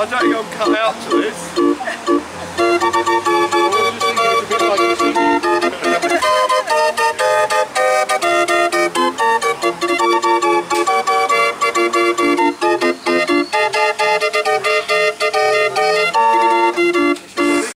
I don't think I'll cut out to this.